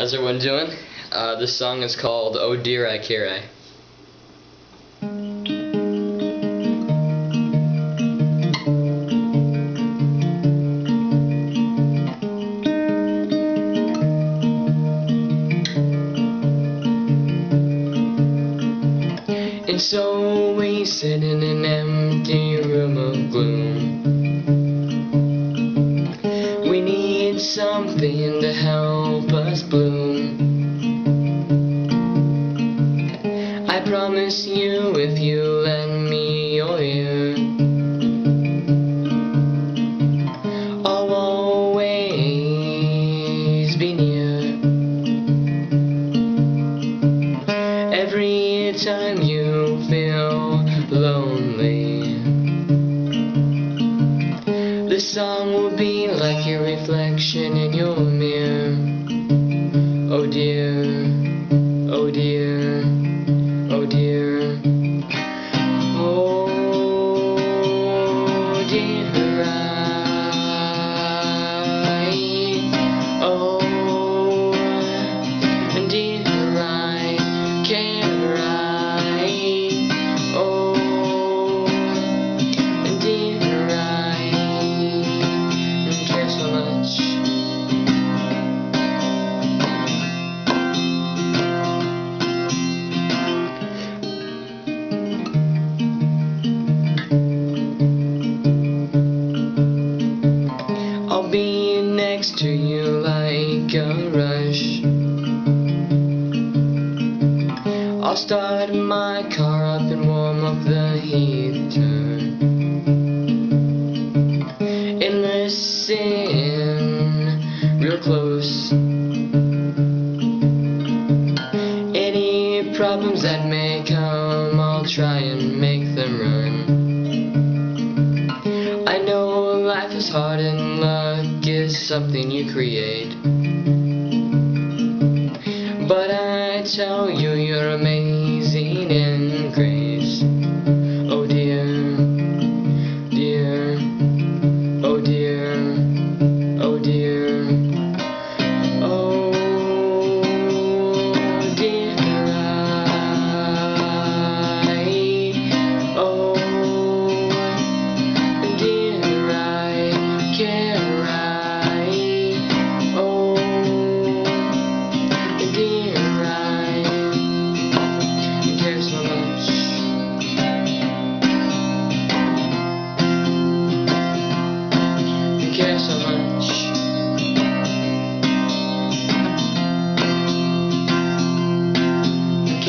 How's everyone doing? Uh, this song is called Oh Dear I Care. And so we sit in an empty room of gloom. Something to help us bloom. I promise you if you lend me your ear, I'll always be near. Every time this song will be like your reflection in your mirror. Oh dear, oh dear, rush. I'll start my car up and warm up the heater. And listen real close. Any problems that may come, I'll try and make them run. I know life is hard and luck is something you create. I tell you, you're amazing and grace.